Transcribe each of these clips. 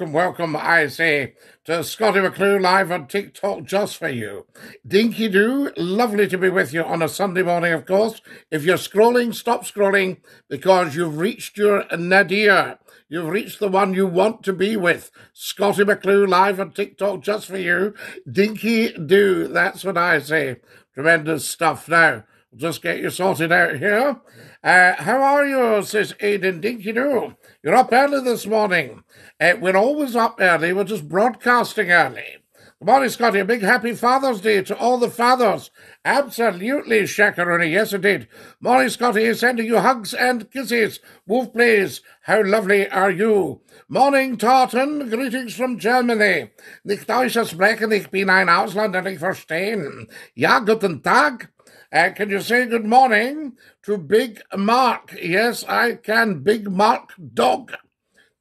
welcome, welcome, I say, to Scottie McClue live on TikTok just for you. Dinky Doo, lovely to be with you on a Sunday morning, of course. If you're scrolling, stop scrolling because you've reached your nadir. You've reached the one you want to be with. Scottie McClue live on TikTok just for you. Dinky Doo, that's what I say. Tremendous stuff. Now, just get you sorted out here. Uh, how are you, says Aidan Dinky Doo? You're up early this morning. Uh, we're always up early. We're just broadcasting early. Good morning, Scottie. A big happy Father's Day to all the fathers. Absolutely, Shakaroni. Yes, indeed. Morning, is Sending you hugs and kisses. Wolf please. how lovely are you? Morning, Tartan. Greetings from Germany. Nicht deutsches sprechen. Ich bin ein Ausländer. Ich verstehen. Ja, guten Tag. Uh, can you say good morning to Big Mark? Yes, I can. Big Mark Dog.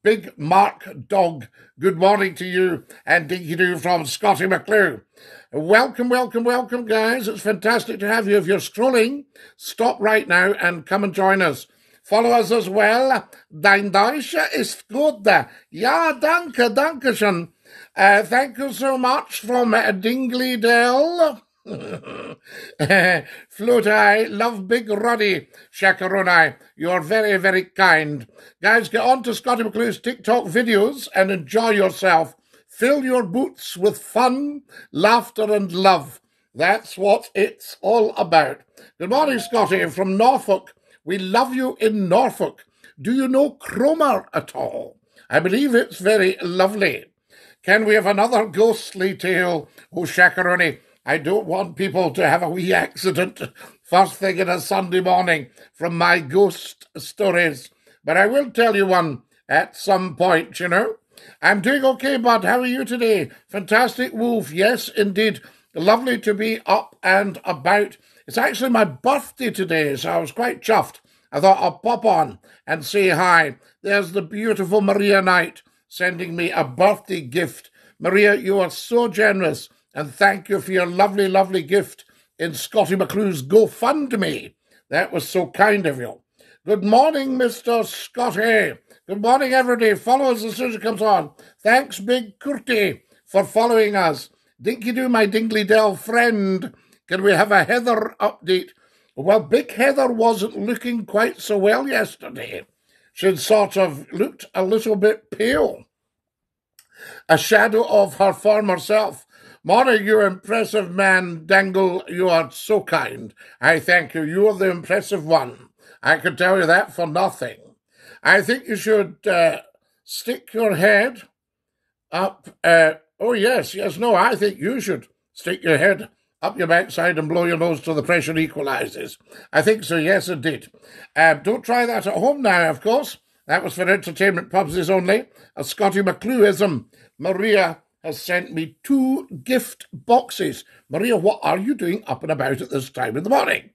Big Mark Dog. Good morning to you and Dinky Doo from Scottie McClue. Welcome, welcome, welcome, guys. It's fantastic to have you. If you're scrolling, stop right now and come and join us. Follow us as well. Dein Deutsch ist gut. Ja, danke, danke schön. Uh, thank you so much from uh, Dingley Dell. Floaty, love Big Roddy, Shakaroni. You're very, very kind. Guys, get on to Scottie McClue's TikTok videos and enjoy yourself. Fill your boots with fun, laughter, and love. That's what it's all about. Good morning, Scotty, from Norfolk. We love you in Norfolk. Do you know Cromer at all? I believe it's very lovely. Can we have another ghostly tale, oh Shakaroni? I don't want people to have a wee accident first thing in a Sunday morning from my ghost stories. But I will tell you one at some point, you know. I'm doing okay, bud. How are you today? Fantastic, Wolf. Yes, indeed. Lovely to be up and about. It's actually my birthday today, so I was quite chuffed. I thought I'll pop on and say hi. There's the beautiful Maria Knight sending me a birthday gift. Maria, you are so generous and thank you for your lovely, lovely gift in Scottie McClue's GoFundMe. That was so kind of you. Good morning, Mr. Scotty. Good morning, everybody. Follow us as soon as it comes on. Thanks, Big Curty, for following us. Dinky Doo, my Dingley Dell friend. Can we have a Heather update? Well, Big Heather wasn't looking quite so well yesterday. She'd sort of looked a little bit pale. A shadow of her former self. Morning, you impressive man, Dangle. You are so kind. I thank you. You are the impressive one. I could tell you that for nothing. I think you should uh, stick your head up. Uh, oh, yes, yes, no, I think you should stick your head up your backside and blow your nose till the pressure equalizes. I think so, yes, indeed. Uh, don't try that at home now, of course. That was for entertainment purposes only. A Scottie McClueism. Maria has sent me two gift boxes. Maria, what are you doing up and about at this time in the morning?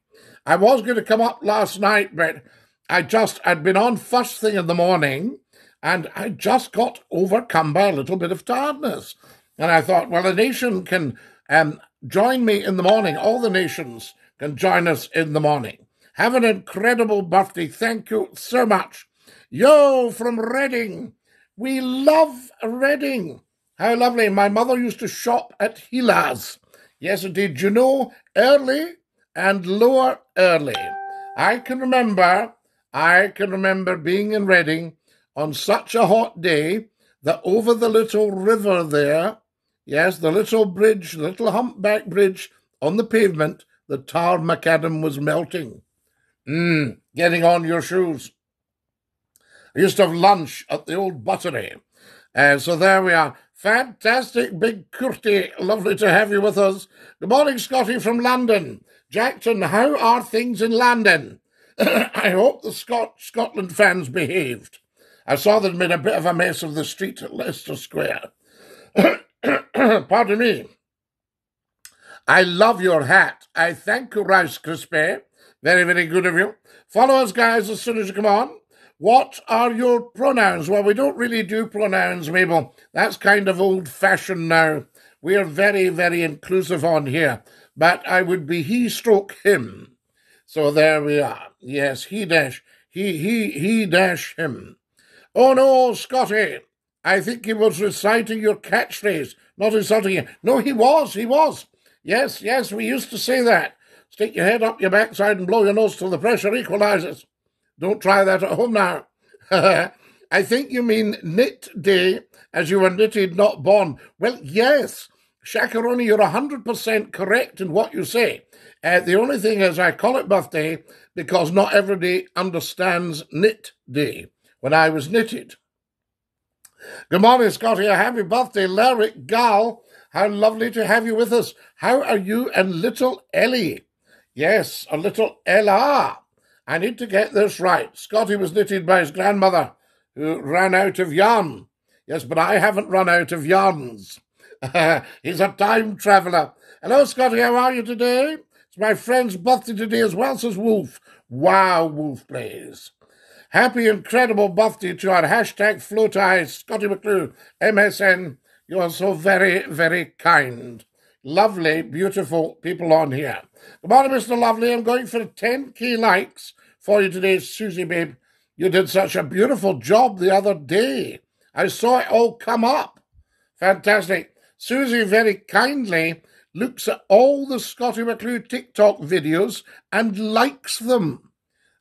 I was going to come up last night, but I just, I'd been on first thing in the morning and I just got overcome by a little bit of tiredness. And I thought, well, the nation can um, join me in the morning. All the nations can join us in the morning. Have an incredible birthday. Thank you so much. Yo, from Reading. We love Reading. How lovely. My mother used to shop at Heelas. Yes, indeed. You know, Earley and Lower Earley. I can remember, I can remember being in Reading on such a hot day that over the little river there, yes, the little bridge, the little humpback bridge on the pavement, the tar macadam was melting. Mmm, getting on your shoes. I used to have lunch at the old buttery. Uh, so there we are. Fantastic, Big Curty. Lovely to have you with us. Good morning, Scotty from London. Jackson, how are things in London? I hope the Scot- Scotland fans behaved. I saw they'd made a bit of a mess of the street at Leicester Square. Pardon me. I love your hat. I thank you, Rice Crispy. Very, very good of you. Follow us, guys, as soon as you come on. What are your pronouns? Well, we don't really do pronouns, Mabel. That's kind of old fashioned now. We are very, very inclusive on here. But I would be he stroke him. So there we are. Yes, he dash, he, he, he dash him. Oh no, Scotty, I think he was reciting your catchphrase, not insulting you. No, he was, he was. Yes, yes, we used to say that. Stick your head up your backside and blow your nose till the pressure equalizes. Don't try that at home now. I think you mean knit day, as you were knitted, not born. Well, yes, Shakaroni, you're 100% correct in what you say. Uh, the only thing is, I call it birthday because not everybody understands knit day when I was knitted. Good morning, Scotty. A happy birthday, Lerwick Gal. How lovely to have you with us. How are you and little Ellie? Yes, a little Ella. I need to get this right. Scotty was knitted by his grandmother, who ran out of yarn. Yes, but I haven't run out of yarns. He's a time traveller. Hello, Scotty. How are you today? It's my friend's birthday today as well, says Wolf. Wow, Wolf plays. Happy incredible birthday to our hashtag float eyes, Scottie McClue, MSN. You are so very, very kind. Lovely, beautiful people on here. Good morning, Mr. Lovely. I'm going for 10 key likes for you today, Susie babe. You did such a beautiful job the other day. I saw it all come up. Fantastic. Susie very kindly looks at all the Scottie McClue TikTok videos and likes them.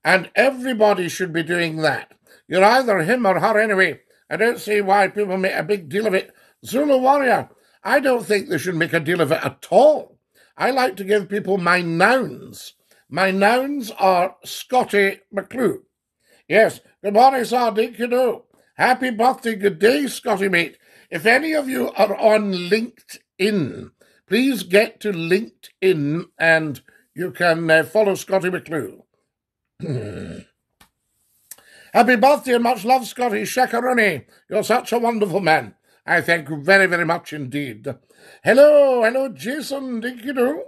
And everybody should be doing that. You're either him or her anyway. I don't see why people make a big deal of it. Zulu Warrior, I don't think they should make a deal of it at all. I like to give people my nouns. My nouns are Scottie McClue. Yes, good morning, sir. Dink you know. Happy birthday, good day, Scotty mate. If any of you are on LinkedIn, please get to LinkedIn and you can uh, follow Scottie McClue. Happy birthday and much love, Scotty Shakaroni. You're such a wonderful man. I thank you very, very much indeed. Hello, hello, Jason Dinkido.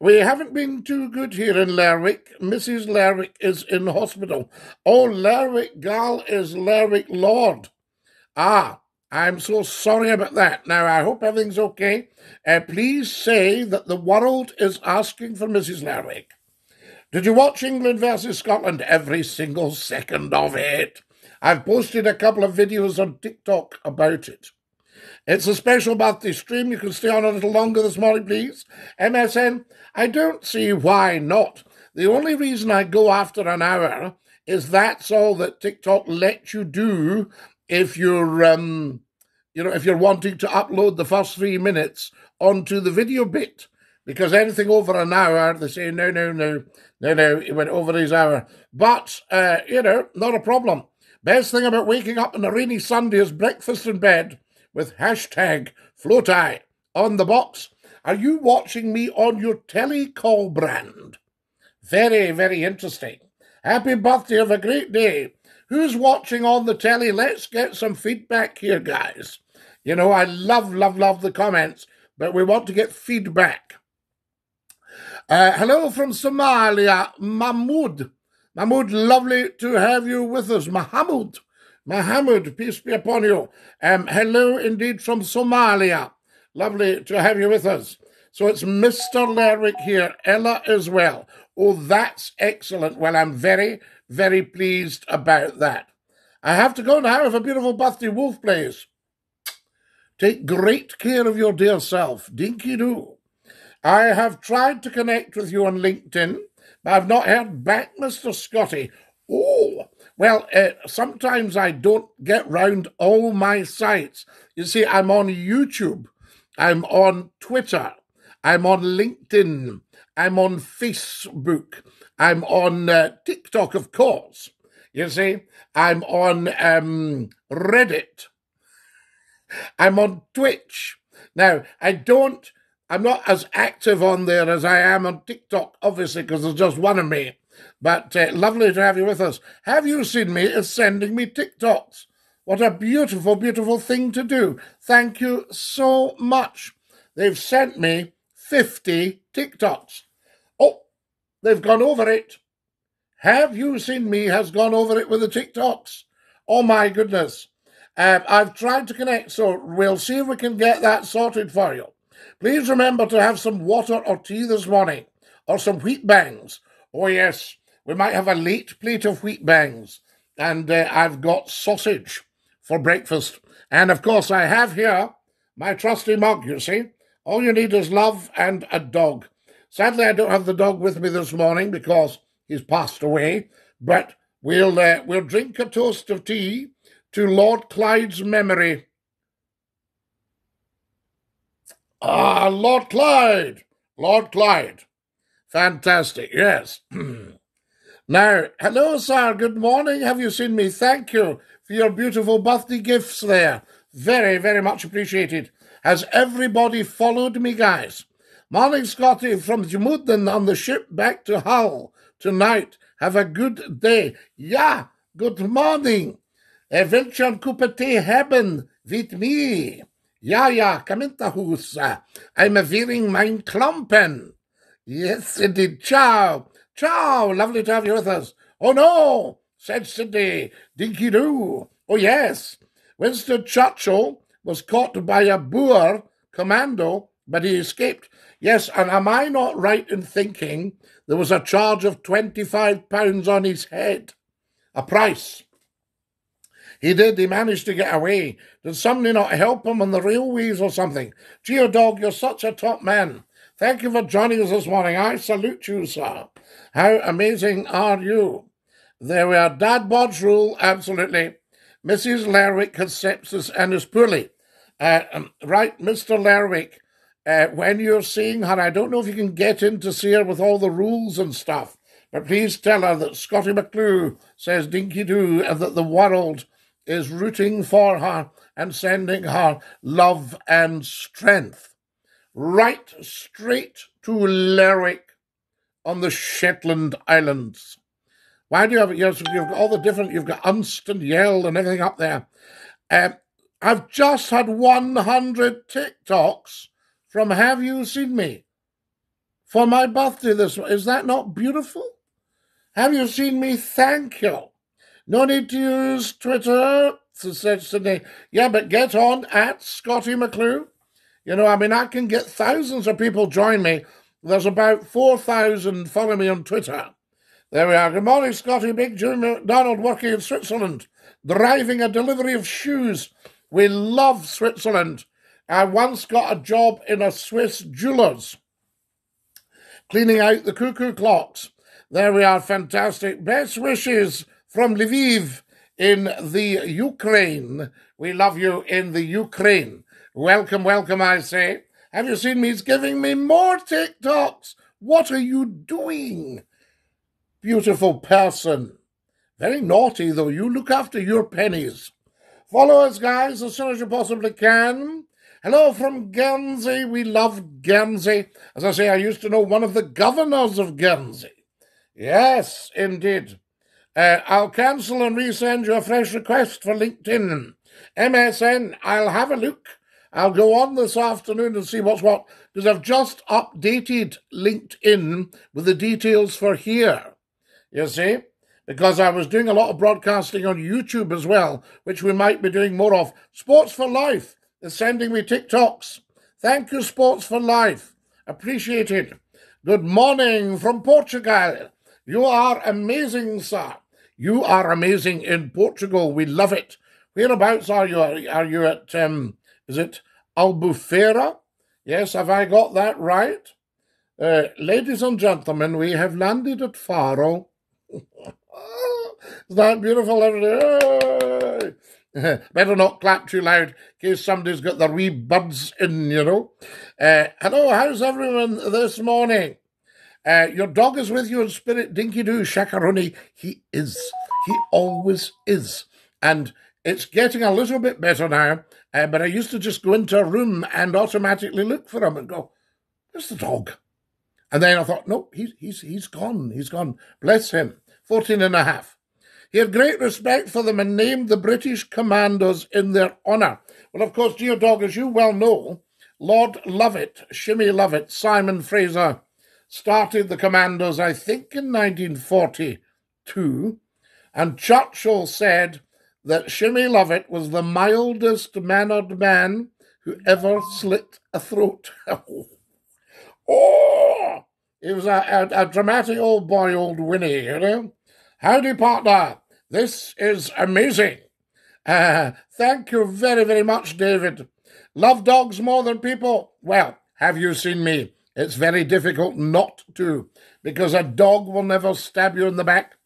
We haven't been too good here in Lerwick. Mrs. Lerwick is in hospital. Oh, Lerwick Gal is Lerwick Lord. Ah, I'm so sorry about that. Now, I hope everything's okay. Uh, please say that the world is asking for Mrs. Lerwick. Did you watch England versus Scotland? Every single second of it. I've posted a couple of videos on TikTok about it. It's a special birthday stream. You can stay on a little longer this morning, please. MSN, I don't see why not. The only reason I go after an hour is that's all that TikTok lets you do if you're, um, you know, if you're wanting to upload the first three minutes onto the video bit. Because anything over an hour, they say, no, no, no, no, no, it went over his hour. But, uh, you know, not a problem. Best thing about waking up on a rainy Sunday is breakfast in bed with hashtag FLOTI on the box. Are you watching me on your telecall brand? Very, very interesting. Happy birthday, have a great day. Who's watching on the telly? Let's get some feedback here, guys. You know, I love, love, love the comments, but we want to get feedback. Uh, hello from Somalia, Mahmoud. Mahmoud, lovely to have you with us. Mahmoud, Mahmoud, peace be upon you. Um, hello indeed from Somalia. Lovely to have you with us. So it's Mr. Lerwick here, Ella as well. Oh, that's excellent. Well, I'm very, very pleased about that. I have to go now. Have a beautiful birthday wolf plays. Take great care of your dear self. Dinky doo. I have tried to connect with you on LinkedIn, but I've not heard back, Mr. Scotty. Oh, well, uh, sometimes I don't get round all my sites. You see, I'm on YouTube, I'm on Twitter, I'm on LinkedIn, I'm on Facebook, I'm on uh, TikTok, of course. You see, I'm on um, Reddit, I'm on Twitch. Now, I don't I'm not as active on there as I am on TikTok, obviously, because there's just one of me. But uh, lovely to have you with us. Have you seen me as sending me TikToks? What a beautiful, beautiful thing to do. Thank you so much. They've sent me 50 TikToks. Oh, they've gone over it. Have you seen me has gone over it with the TikToks? Oh my goodness. Uh, I've tried to connect, so we'll see if we can get that sorted for you. Please remember to have some water or tea this morning, or some wheat bangs. Oh, yes, we might have a late plate of wheat bangs. And uh, I've got sausage for breakfast. And of course, I have here my trusty mug, you see. All you need is love and a dog. Sadly, I don't have the dog with me this morning because he's passed away, but we'll, uh, we'll drink a toast of tea to Lord Clyde's memory. Ah, Lord Clyde! Lord Clyde. Fantastic, yes. now, hello, sir. Good morning. Have you seen me? Thank you for your beautiful birthday gifts there. Very, very much appreciated. Has everybody followed me, guys? Morning, Scotty, from Jamudin on the ship back to Hull tonight. Have a good day. Yeah, good morning. Will schon Kupete haben, mit me. Ja, ja, come in the house. I'm wearing mein Klumpen. Yes, indeed. Ciao. Ciao. Lovely to have you with us. Oh, no, said Sydney. Dinky doo. Oh, yes. Winston Churchill was caught by a Boer commando, but he escaped. Yes, and am I not right in thinking there was a charge of £25 on his head? A price. He did, he managed to get away. Did somebody not help him on the railways or something? Geodog, oh, you're such a top man. Thank you for joining us this morning. I salute you, sir. How amazing are you? There we are. Dad bodge rule, absolutely. Mrs. Lerwick has sepsis and. Uh, um, right, Mr. Lerwick, uh, when you're seeing her, I don't know if you can get in to see her with all the rules and stuff, but please tell her that Scottie McClue says dinky doo and that the world is rooting for her and sending her love and strength right straight to Lerwick on the Shetland Islands. Why do you have it? You've got all the different, you've got Unst and Yell and everything up there. Uh, I've just had 100 TikToks from Have You Seen Me for my birthday this one Is that not beautiful? Have you seen me? Thank you. No need to use Twitter, said Sydney. Yeah, but get on at Scottie McClue you know, I mean, I can get thousands of people join me. There's about 4,000 follow me on Twitter. There we are. Good morning, Scotty. Big Jim McDonald working in Switzerland, driving a delivery of shoes. We love Switzerland. I once got a job in a Swiss jeweler's, cleaning out the cuckoo clocks. There we are. Fantastic. Best wishes from Lviv in the Ukraine. We love you in the Ukraine. Welcome, welcome, I say. Have you seen me? He's giving me more TikToks. What are you doing? Beautiful person. Very naughty, though. You look after your pennies. Follow us, guys, as soon as you possibly can. Hello from Guernsey. We love Guernsey. As I say, I used to know one of the governors of Guernsey. Yes, indeed. Uh, I'll cancel and resend you a fresh request for LinkedIn. MSN, I'll have a look. I'll go on this afternoon and see what's what, because I've just updated LinkedIn with the details for here. You see? Because I was doing a lot of broadcasting on YouTube as well, which we might be doing more of. Sports for Life is sending me TikToks. Thank you, Sports for Life. Appreciate it. Good morning from Portugal. You are amazing, sir. You are amazing in Portugal. We love it. Whereabouts are you? Are you at um, is it Albufeira? Yes, have I got that right? Uh, ladies and gentlemen, we have landed at Faro. Is that beautiful? Better not clap too loud in case somebody's got their wee buds in, you know. Uh, hello, how's everyone this morning? Uh, your dog is with you in spirit, Dinky Doo, Shakaroni. He is. He always is. And it's getting a little bit better now. Uh, but I used to just go into a room and automatically look for him and go, "Where's the dog?" And then I thought, no, he's he's he's gone. He's gone. Bless him. Fourteen and a half. He had great respect for them and named the British commandos in their honour. Well, of course, dear dog, as you well know, Lord Lovat, Shimi Lovat, Simon Fraser, started the commandos, I think, in 1942. And Churchill said, that Shimi Lovat was the mildest mannered man who ever slit a throat. oh, he was a, a, a, dramatic old boy, old Winnie, you know. Howdy, partner. This is amazing. Uh, thank you very, very much, David. Love dogs more than people. Well, have you seen me? It's very difficult not to, because a dog will never stab you in the back.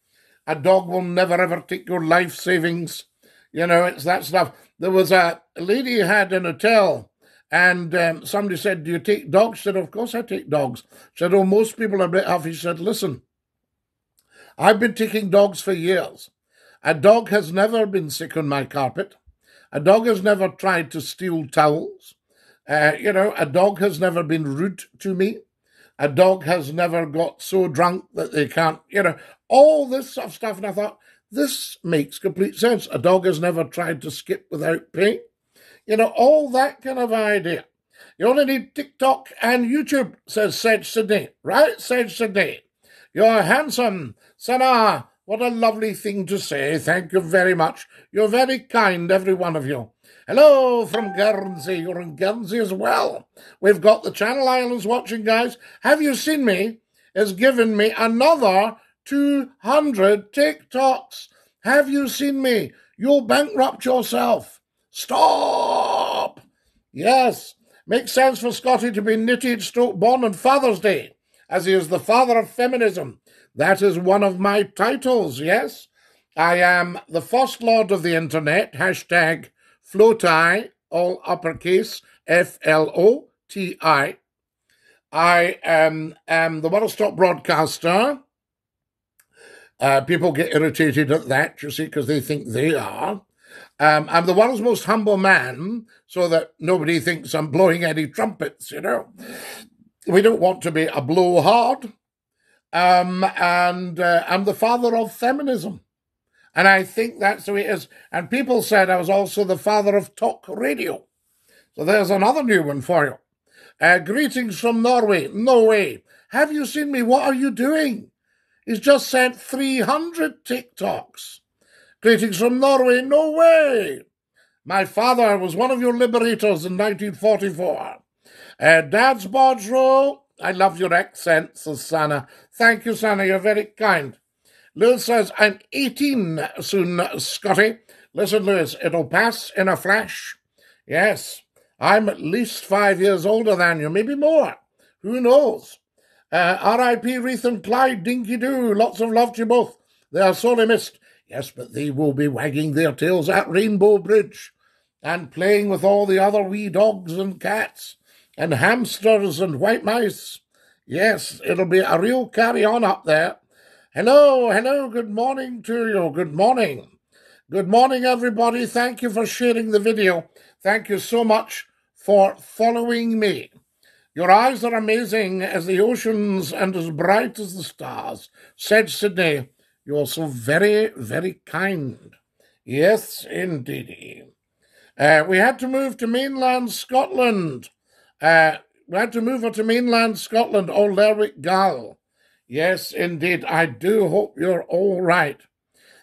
A dog will never ever take your life savings. You know, it's that stuff. There was a lady had an hotel, and um, somebody said, Do you take dogs? She said, Of course I take dogs. She said, Oh, most people are a bit huffy. She said, Listen, I've been taking dogs for years. A dog has never been sick on my carpet. A dog has never tried to steal towels. Uh, you know, a dog has never been rude to me. A dog has never got so drunk that they can't, you know, all this sort of stuff. And I thought, this makes complete sense. A dog has never tried to skip without pay. You know, all that kind of idea. You only need TikTok and YouTube, says Sedge Sydney. Right, Sedge Sydney? You're handsome. Sana, what a lovely thing to say. Thank you very much. You're very kind, every one of you. Hello from Guernsey. You're in Guernsey as well. We've got the Channel Islands watching, guys. Have you seen me? Has given me another 200 TikToks. Have you seen me? You'll bankrupt yourself. Stop! Yes, makes sense for Scotty to be knitted stroke born on Father's Day, as he is the father of feminism. That is one of my titles, yes. I am the first lord of the internet, hashtag FLOTI, all uppercase, F L O T I. I am, am the world's top broadcaster. Uh, people get irritated at that, you see, because they think they are. Um, I'm the world's most humble man, so that nobody thinks I'm blowing any trumpets, you know. We don't want to be a blowhard. Um, and uh, I'm the father of feminism. And I think that's the way it is. And people said I was also the father of talk radio. So there's another new one for you. Uh, greetings from Norway. No way. Have you seen me? What are you doing? He's just sent 300 TikToks. Greetings from Norway. No way. My father was one of your liberators in 1944. Uh, Dad's Bodro. I love your accent, says Sana. Thank you, Sana. You're very kind. Lewis says, I'm 18 soon, Scotty. Listen, Lewis, it'll pass in a flash. Yes, I'm at least five years older than you, maybe more. Who knows? Uh, R.I.P. Reith and Clyde, dinky doo. Lots of love to you both. They are sorely missed. Yes, but they will be wagging their tails at Rainbow Bridge and playing with all the other wee dogs and cats and hamsters and white mice. Yes, it'll be a real carry on up there. Hello, hello, good morning to you. Good morning. Good morning, everybody. Thank you for sharing the video. Thank you so much for following me. Your eyes are amazing as the oceans and as bright as the stars, said Sydney. You are so very, very kind. Yes, indeed. Uh, we had to move to mainland Scotland uh, we had to move her to mainland Scotland, old Lerwick Gal. Yes, indeed. I do hope you're all right.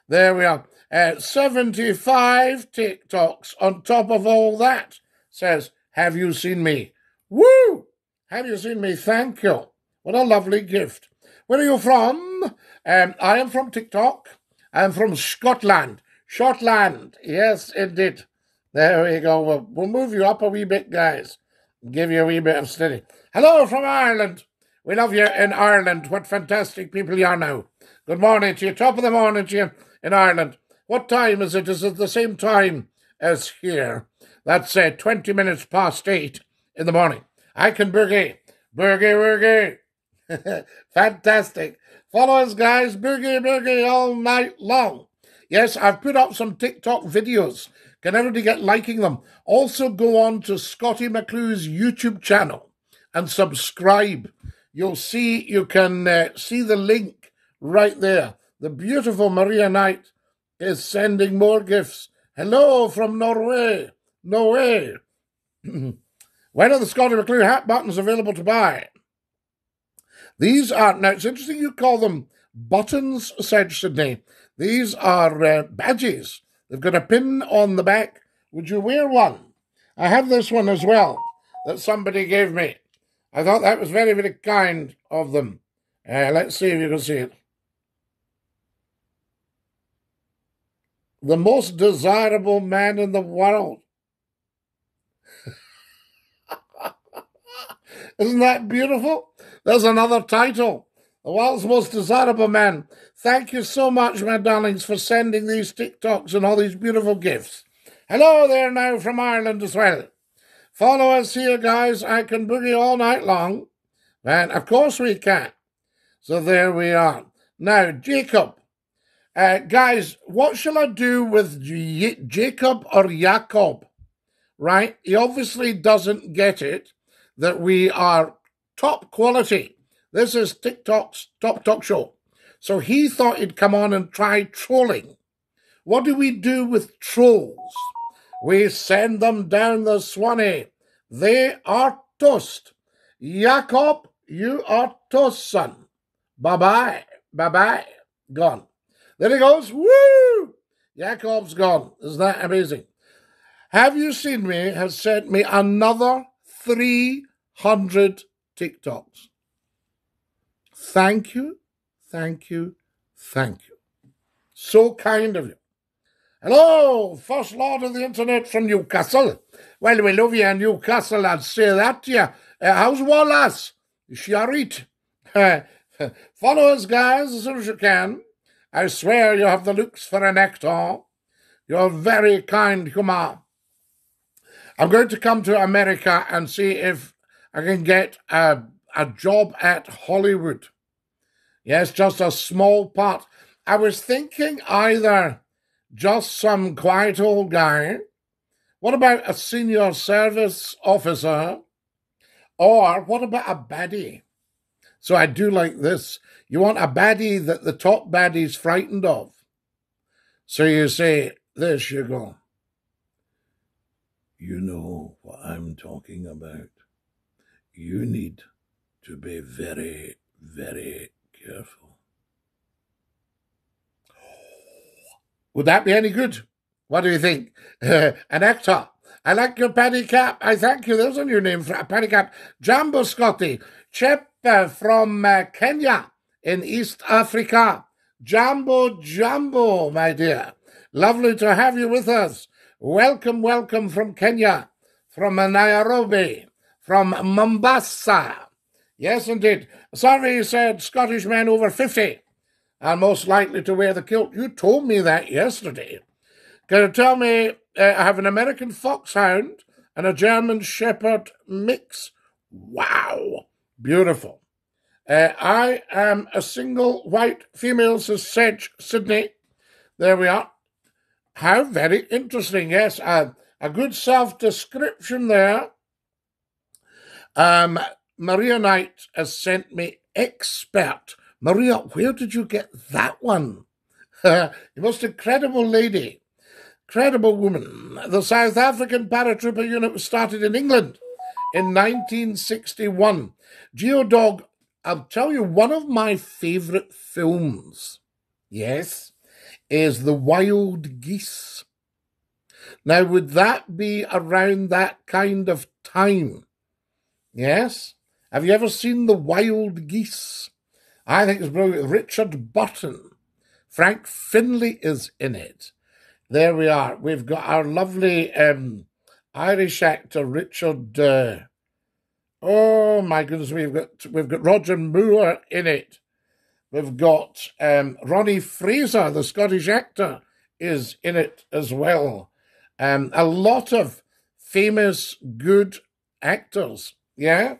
There we are. Uh, 75 TikToks on top of all that says, Have you seen me? Woo! Have you seen me? Thank you. What a lovely gift. Where are you from? Um, I am from TikTok. I'm from Scotland. Scotland. Yes, indeed. There we go. We'll, we'll move you up a wee bit, guys give you a wee bit of steady. Hello from Ireland. We love you in Ireland. What fantastic people you are now. Good morning to you. Top of the morning to you in Ireland. What time is it? Is it the same time as here? That's uh, 20 minutes past eight in the morning. I can boogie. Boogie, boogie. Fantastic. Follow us, guys. Boogie, boogie all night long. Yes, I've put up some TikTok videos can everybody get liking them? Also, go on to Scottie McClue's YouTube channel and subscribe. You'll see, you can uh, see the link right there. The beautiful Maria Knight is sending more gifts. Hello from Norway. Norway. when are the Scottie McClue hat buttons available to buy? These are, now it's interesting you call them buttons, said Sydney. These are uh, badges They've got a pin on the back. Would you wear one? I have this one as well that somebody gave me. I thought that was very, very kind of them. Uh, let's see if you can see it. the most desirable man in the world. Isn't that beautiful? There's another title. The world's most desirable man. Thank you so much, my darlings, for sending these TikToks and all these beautiful gifts. Hello there now from Ireland as well. Follow us here, guys. I can boogie all night long. And of course we can. So there we are. Now, Jacob. Uh, guys, what shall I do with J- Jacob or Jacob? Right? He obviously doesn't get it that we are top quality. This is TikTok's top talk show. So he thought he'd come on and try trolling. What do we do with trolls? We send them down the Swanee. They are toast. Jacob, you are toast, son. Bye bye. Bye bye. Gone. There he goes. Woo! Jacob's gone. Isn't that amazing? Have you seen me? Has sent me another 300 TikToks. Thank you, thank you, thank you. So kind of you. Hello, First Lord of the Internet from Newcastle. Well, we love you in Newcastle, I'd say that to you. Uh, how's Wallace? Is she alright? Follow us, guys, as soon as you can. I swear you have the looks for an actor. You're very kind humour. I'm going to come to America and see if I can get a, a job at Hollywood. Yes, just a small part. I was thinking either just some quiet old guy? What about a senior service officer? Or what about a baddie? So I do like this. You want a baddie that the top baddie's frightened of. So you say this, you go, you know what I'm talking about. You need to be very, very careful. Would that be any good? What do you think? Uh, an actor. I like your paddy cap. I thank you. There's a new name for a paddy cap. Jambo Scotty. Chip uh, from uh, Kenya in East Africa. Jambo Jambo, my dear. Lovely to have you with us. Welcome, welcome from Kenya, from Nairobi, from Mombasa. Yes, indeed. Sorry, said Scottish men over 50 are most likely to wear the kilt. You told me that yesterday. Can you tell me uh, I have an American foxhound and a German shepherd mix? Wow, beautiful. Uh, I am a single white female, says Sedge Sydney. There we are. How very interesting. Yes, uh, a good self description there. Um, Maria Knight has sent me expert Maria, where did you get that one? the most incredible lady, incredible woman. The South African paratrooper unit was started in England in 1961. Geodog, I'll tell you, one of my favourite films, yes, is The Wild Geese. Now, would that be around that kind of time? Yes? Have you ever seen The Wild Geese? I think it's brilliant. Richard Burton. Frank Finlay is in it. There we are. We've got our lovely um, Irish actor Richard. Uh, oh my goodness, we've got we've got Roger Moore in it. We've got um, Ronnie Fraser, the Scottish actor, is in it as well. Um, a lot of famous good actors. Yeah.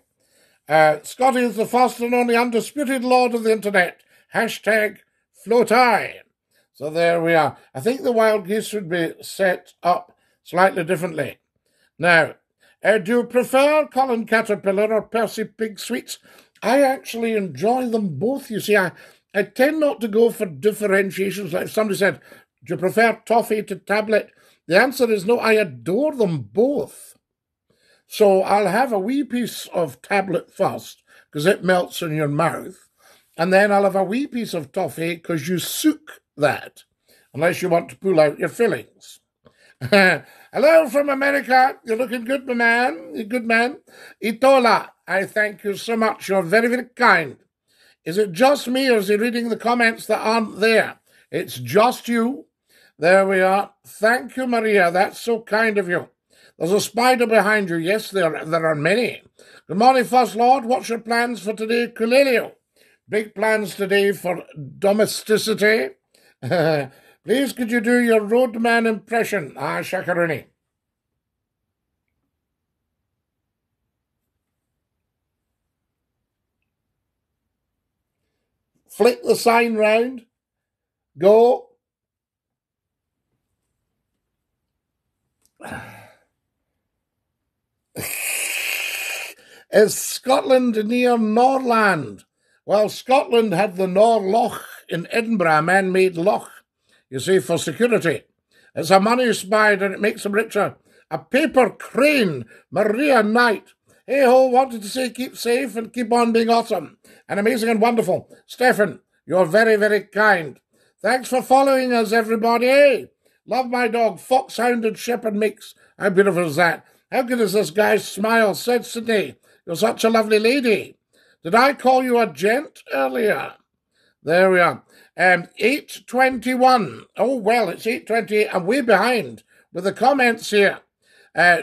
Uh, Scotty is the first and only undisputed lord of the internet. Hashtag FLOTI. So there we are. I think the wild geese would be set up slightly differently. Now, uh, do you prefer Colin Caterpillar or Percy Pig Sweets? I actually enjoy them both. You see, I, I tend not to go for differentiations. Like somebody said, do you prefer toffee to tablet? The answer is no, I adore them both. So I'll have a wee piece of tablet first, because it melts in your mouth. And then I'll have a wee piece of toffee, because you soak that, unless you want to pull out your fillings. Hello from America. You're looking good, my man. You're good man. Itola, I thank you so much. You're very, very kind. Is it just me, or is he reading the comments that aren't there? It's just you. There we are. Thank you, Maria. That's so kind of you. There's a spider behind you. Yes, there, there are many. Good morning, First Lord. What's your plans for today, Kulelio? Big plans today for domesticity. Please, could you do your roadman impression? Ah, Shakaroni. Flick the sign round. Go. Is Scotland near Norland? Well, Scotland had the Nor Loch in Edinburgh, a man made loch, you see, for security. It's a money spider and it makes them richer. A paper crane, Maria Knight. Hey ho, wanted to say keep safe and keep on being awesome and amazing and wonderful. Stefan, you're very, very kind. Thanks for following us, everybody. Love my dog, fox-hounded shepherd mix. How beautiful is that? How good is this guy's smile? Said Sydney, you're such a lovely lady. Did I call you a gent earlier? There we are. Um, 8.21. Oh, well, it's 8.28. I'm way behind with the comments here. Uh,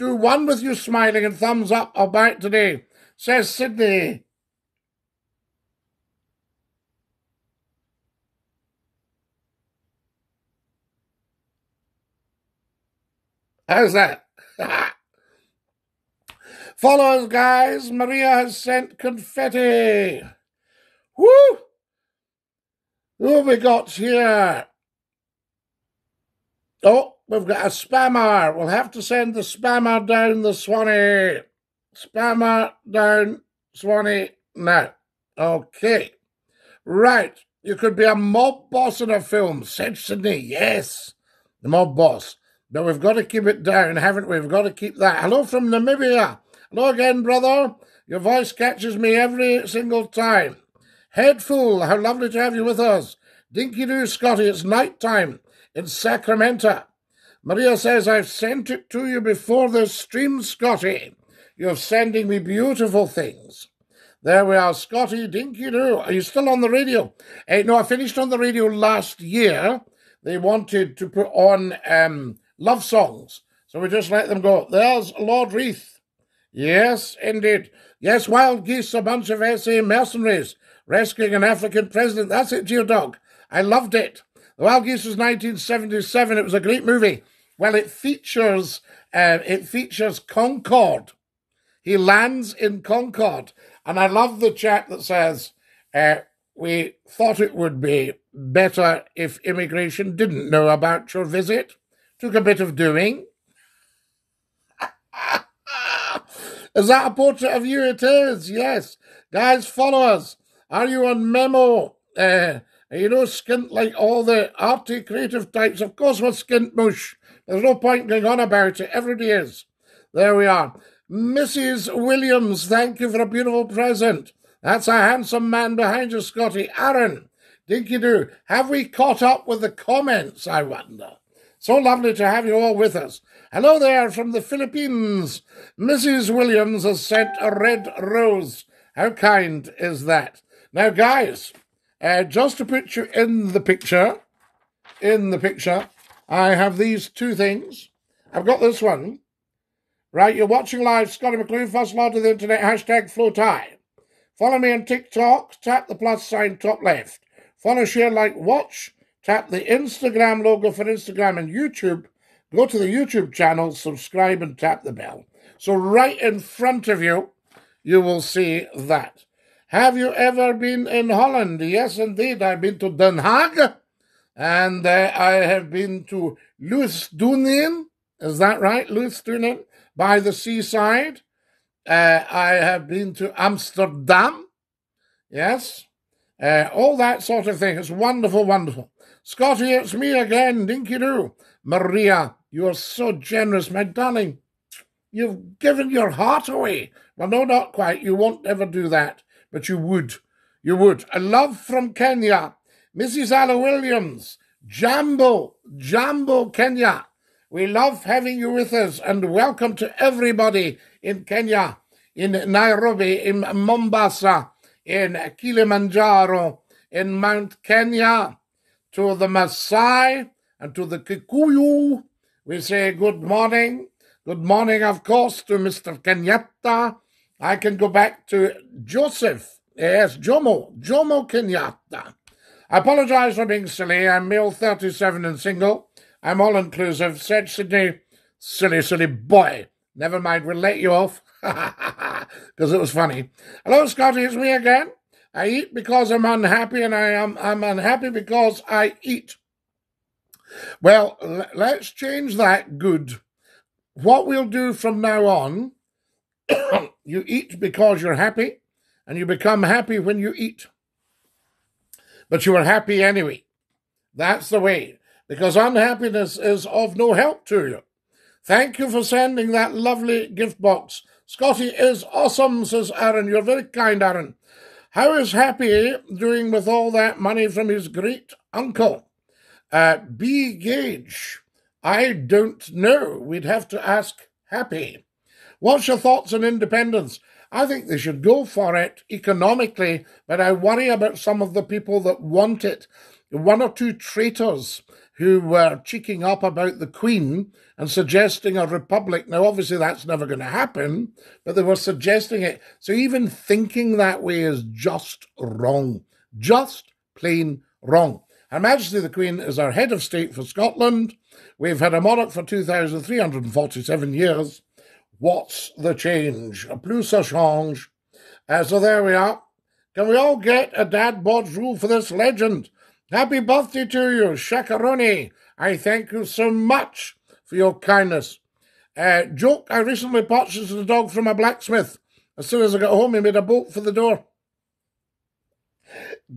do one with you smiling and thumbs up about today, says Sydney. How's that? Follow us, guys. Maria has sent confetti. Woo! Who have we got here? Oh, we've got a spammer. We'll have to send the spammer down the Swanee. Spammer down Swanee now. Okay. Right. You could be a mob boss in a film, said Sydney. Yes, the mob boss. But we've got to keep it down, haven't we? We've got to keep that. Hello from Namibia. Hello again, brother. Your voice catches me every single time. Head full, how lovely to have you with us. Dinky doo, Scotty, it's night time in Sacramento. Maria says, I've sent it to you before the stream, Scotty. You're sending me beautiful things. There we are, Scotty Dinky Doo. Are you still on the radio? Uh, no, I finished on the radio last year. They wanted to put on um, love songs. So we just let them go. There's Lord Reith. Yes, indeed. Yes, wild geese, a bunch of SA mercenaries rescuing an African president. That's it, Geodog. I loved it. The Wild Geese was 1977. It was a great movie. Well, it features uh, it features Concorde. He lands in Concorde, and I love the chat that says, uh, "We thought it would be better if immigration didn't know about your visit." Took a bit of doing. is that a portrait of you? It is, yes. Guys, follow us. Are you on Memo? Uh, you know, skint like all the arty creative types. Of course, we're skint mush. There's no point going on about it. Everybody is. There we are. Mrs. Williams, thank you for a beautiful present. That's a handsome man behind you, Scotty. Aaron, dinky do. Have we caught up with the comments, I wonder? So lovely to have you all with us. Hello there from the Philippines. Mrs. Williams has sent a red rose. How kind is that? Now, guys, uh, just to put you in the picture, in the picture, I have these two things. I've got this one. Right, you're watching live Scottie McClue, first lord of the internet, hashtag FLOTI. Follow me on TikTok, tap the plus sign top left. Follow, share, like, watch Tap the Instagram logo for Instagram and YouTube. Go to the YouTube channel, subscribe, and tap the bell. So, right in front of you, you will see that. Have you ever been in Holland? Yes, indeed. I've been to Den Haag and uh, I have been to Leusden. Is that right? Leusden by the seaside. Uh, I have been to Amsterdam. Yes. Uh, all that sort of thing. It's wonderful, wonderful. Scotty, it's me again, Dinky Doo. Maria, you are so generous, my darling. You've given your heart away. Well, no, not quite. You won't ever do that, but you would. You would. A love from Kenya. Mrs. Alla Williams. Jambo. Jambo, Kenya. We love having you with us, and welcome to everybody in Kenya, in Nairobi, in Mombasa, in Kilimanjaro, in Mount Kenya, to the Maasai, And to the Kikuyu, we say good morning. Good morning, of course, to Mr. Kenyatta. I can go back to Joseph. Yes, Jomo. Jomo Kenyatta. I apologize for being silly. I'm male 37 and single. I'm all inclusive. Said Sydney, silly, silly boy. Never mind, we'll let you off. Because it was funny. Hello, Scotty, it's me again. I eat because I'm unhappy, and I am I'm unhappy because I eat. Well, l- let's change that good. What we'll do from now on, you eat because you're happy, and you become happy when you eat. But you are happy anyway. That's the way, because unhappiness is of no help to you. Thank you for sending that lovely gift box. Scotty is awesome, says Aaron. You're very kind, Aaron. How is Happy doing with all that money from his great uncle? Uh, B. Gage. I don't know. We'd have to ask Happy. What's your thoughts on independence? I think they should go for it economically, but I worry about some of the people that want it. One or two traitors who were cheeking up about the Queen and suggesting a republic. Now, obviously, that's never going to happen, but they were suggesting it. So, even thinking that way is just wrong. Just plain wrong. Her Majesty the Queen is our head of state for Scotland. We've had a monarch for 2,347 years. What's the change? Plus a change. Uh, so there we are. Can we all get a dad bod's rule for this legend? Happy birthday to you, Shakaroni. I thank you so much for your kindness. Uh, joke, I recently purchased a dog from a blacksmith. As soon as I got home, he made a bolt for the door.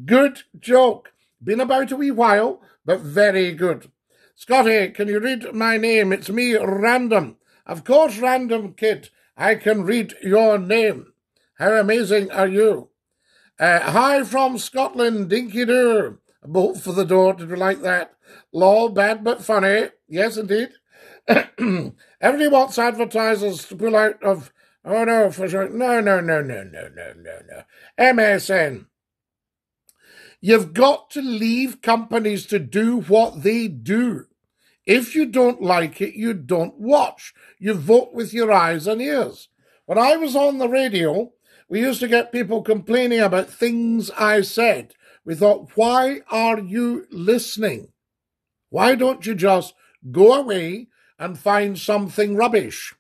Good joke. Been about a wee while, but very good. Scotty, can you read my name? It's me, Random. Of course, Random Kid. I can read your name. How amazing are you? Uh, hi from Scotland, Dinky Doo. Bolt for the door. Did you like that? Law, bad but funny. Yes, indeed. Everybody wants advertisers to pull out of. Oh no, for sure. No, no, no, no, no, no, no, no. MSN. You've got to leave companies to do what they do. If you don't like it, you don't watch. You vote with your eyes and ears. When I was on the radio, we used to get people complaining about things I said. We thought, why are you listening? Why don't you just go away and find something rubbish?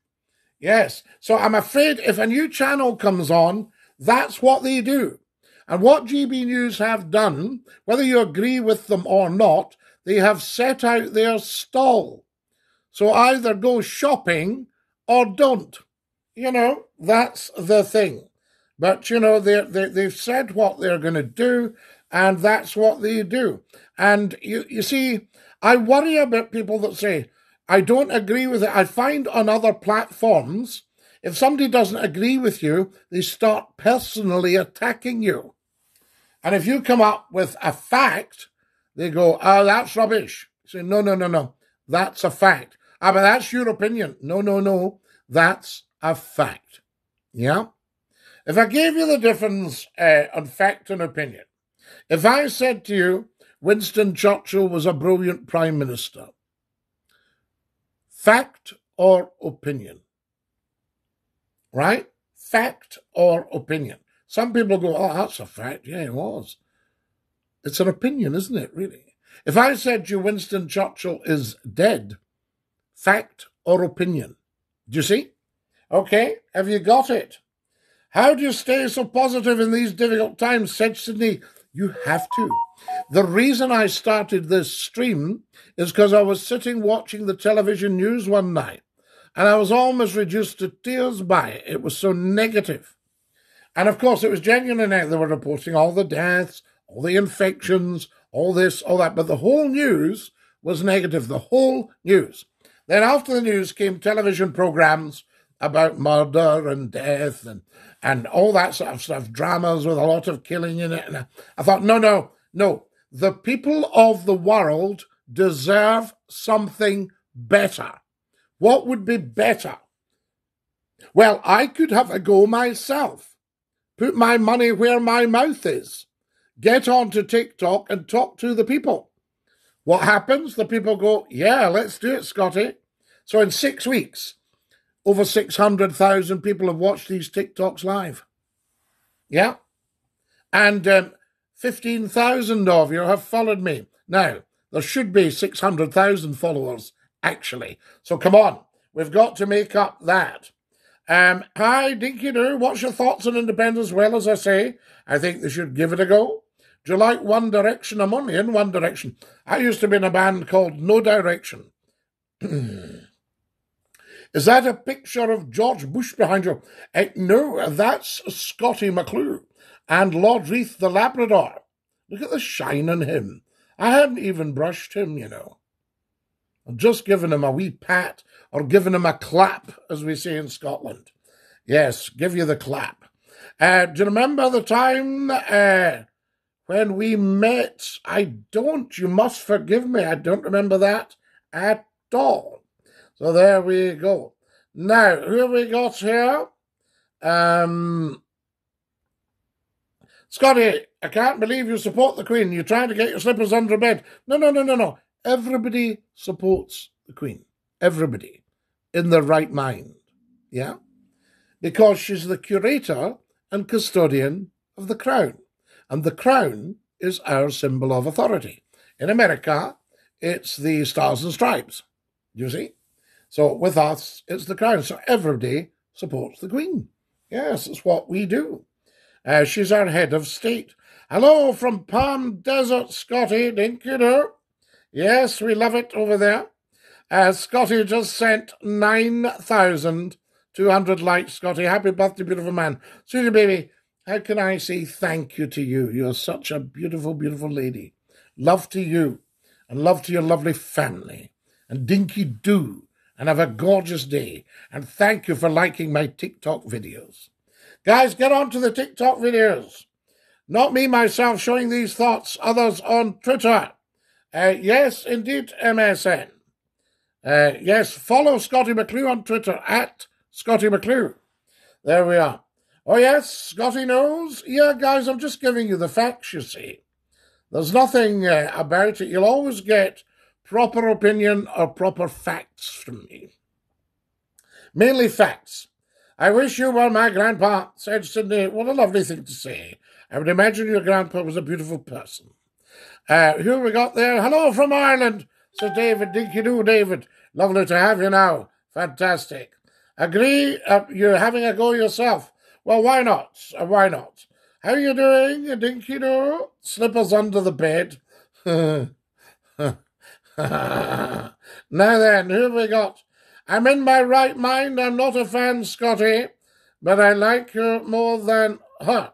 Yes. So I'm afraid if a new channel comes on, that's what they do. And what GB News have done, whether you agree with them or not, they have set out their stall. So either go shopping or don't. You know, that's the thing. But, you know, they, they, they've said what they're going to do, and that's what they do. And you, you see, I worry about people that say, I don't agree with it. I find on other platforms, if somebody doesn't agree with you, they start personally attacking you. And if you come up with a fact, they go, oh, that's rubbish. Say, no, no, no, no. That's a fact. Ah, but that's your opinion. No, no, no. That's a fact. Yeah? If I gave you the difference uh, on fact and opinion, if I said to you, Winston Churchill was a brilliant prime minister, fact or opinion? Right? Fact or opinion? Some people go, oh, that's a fact. Yeah, it was. It's an opinion, isn't it, really? If I said you Winston Churchill is dead, fact or opinion? Do you see? Okay, have you got it? How do you stay so positive in these difficult times? said Sydney. You have to. The reason I started this stream is because I was sitting watching the television news one night and I was almost reduced to tears by it. It was so negative. And of course, it was genuine. They were reporting all the deaths, all the infections, all this, all that. But the whole news was negative, the whole news. Then after the news came television programs about murder and death and, and all that sort of stuff, dramas with a lot of killing in it. And I thought, no, no, no. The people of the world deserve something better. What would be better? Well, I could have a go myself. Put my money where my mouth is. Get onto TikTok and talk to the people. What happens? The people go, yeah, let's do it, Scotty. So in six weeks, over 600,000 people have watched these TikToks live. Yeah. And um, 15,000 of you have followed me. Now, there should be 600,000 followers, actually. So come on, we've got to make up that. Um, hi, Dinky Doo. What's your thoughts on independence? Well, as I say, I think they should give it a go. Do you like One Direction? I'm only in One Direction. I used to be in a band called No Direction. Is that a picture of George Bush behind you? Uh, no, that's Scottie McClue and Lord Reith the Labrador. Look at the shine on him. I hadn't even brushed him, you know. I've just given him a wee pat or given him a clap, as we say in Scotland. Yes, give you the clap. Uh, do you remember the time uh, when we met? I don't. You must forgive me. I don't remember that at all. So there we go. Now, who have we got here? Um, Scotty, I can't believe you support the Queen. You're trying to get your slippers under bed. No, no, no, no, no. Everybody supports the Queen. Everybody. In their right mind. Yeah? Because she's the curator and custodian of the crown. And the crown is our symbol of authority. In America, it's the stars and stripes. You see? So with us, it's the crown. So everybody supports the Queen. Yes, it's what we do. Uh, she's our head of state. Hello from Palm Desert, Scotty. Dinky Yes, we love it over there. Uh, Scotty just sent 9,200 likes. Scotty, happy birthday, beautiful man. Sweetie baby, how can I say thank you to you? You're such a beautiful, beautiful lady. Love to you, and love to your lovely family. And Dinky Doo, and have a gorgeous day. And thank you for liking my TikTok videos. Guys, get on to the TikTok videos. Not me myself showing these thoughts, others on Twitter. Uh, yes, indeed, MSN. Uh, yes, follow Scottie McClue on Twitter at Scottie McClue. There we are. Oh, yes, Scotty knows. Yeah, guys, I'm just giving you the facts, you see. There's nothing uh, about it. You'll always get proper opinion or proper facts from me. Mainly facts. I wish you were my grandpa, said Sydney. What a lovely thing to say. I would imagine your grandpa was a beautiful person. Uh, who we got there? Hello from Ireland, says David. Dinky do, David. Lovely to have you now. Fantastic. Agree uh, you're having a go yourself. Well, why not? Uh, why not? How you doing, Dinky do? Slippers under the bed. now then, who have we got? I'm in my right mind. I'm not a fan, Scotty, but I like you more than her.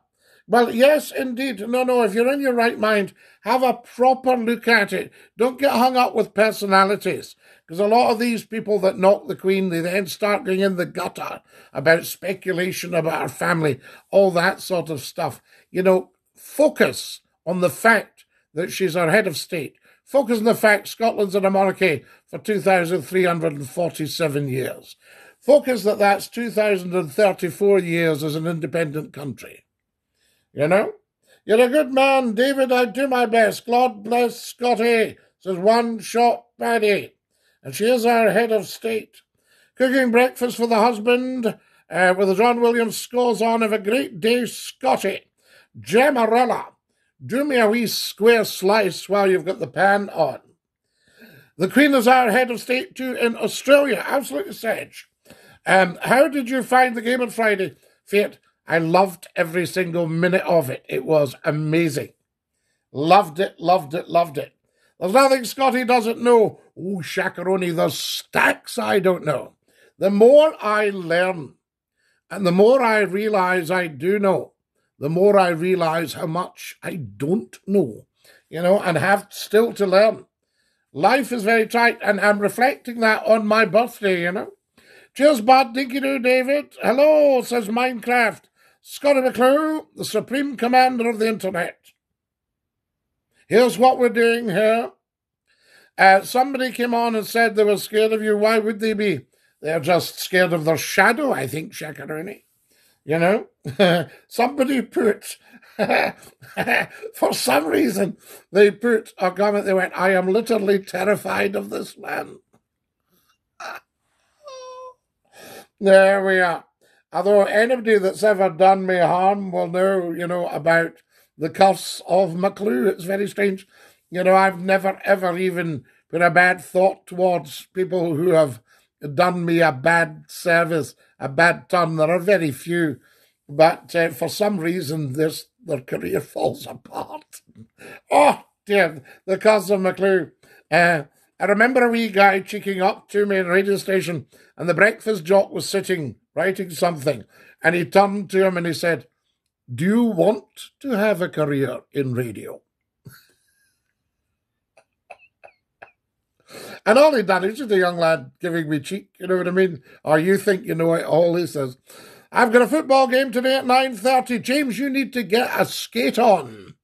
Well, yes, indeed. No, no, if you're in your right mind, have a proper look at it. Don't get hung up with personalities. Because a lot of these people that knock the Queen, they then start going in the gutter about speculation about her family, all that sort of stuff. You know, focus on the fact that she's our head of state. Focus on the fact Scotland's in a monarchy for 2,347 years. Focus that that's 2,034 years as an independent country. You know? You're a good man, David. I do my best. God bless Scotty, says one shot Paddy. And she is our head of state. Cooking breakfast for the husband uh, with the John Williams scores on. Have a great day, Scotty. Gemarella. Do me a wee square slice while you've got the pan on. The Queen is our head of state too in Australia. Absolutely sedge. Um, how did you find the game on Friday, Fiat? I loved every single minute of it. It was amazing. Loved it, loved it, loved it. There's nothing Scotty doesn't know. Oh, Shakaroni, there's stacks I don't know. The more I learn, and the more I realize I do know, the more I realize how much I don't know, you know, and have still to learn. Life is very tight, and I'm reflecting that on my birthday, you know. Cheers, bud. Dinky doo, David. Hello, says Minecraft. Scottie McClue, the supreme commander of the internet. Here's what we're doing here. Uh, somebody came on and said they were scared of you. Why would they be? They're just scared of their shadow, I think, Shakaroni. You know, somebody put For some reason, they put a comment, they went, I am literally terrified of this man. there we are. Although anybody that's ever done me harm will know, you know, about the curse of McClue. It's very strange. You know, I've never ever even put a bad thought towards people who have done me a bad service, a bad turn. There are very few, but uh, for some reason, this their career falls apart. Oh dear, the curse of McClue. Uh, I remember a wee guy cheeking up to me in a radio station, and the breakfast jock was sitting writing something, and he turned to him and he said, "Do you want to have a career in radio?" And all he done, he's just a young lad giving me cheek, you know what I mean? Or you think you know it all, he says. I've got a football game today at 9.30. James, you need to get a skate on.